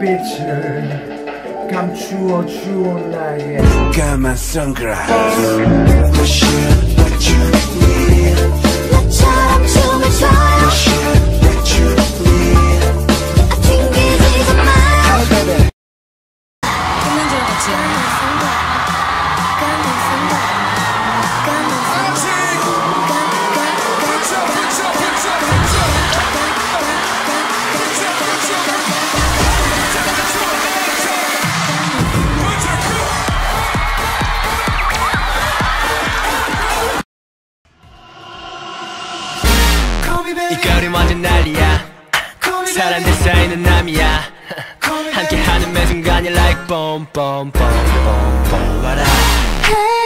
빛을 감추어 주어 나의 까만 선글라스 이 거리 완전 난리야 사람들 사이는 남이야 함께하는 매 순간이 like boom boom boom boom boom what up Hey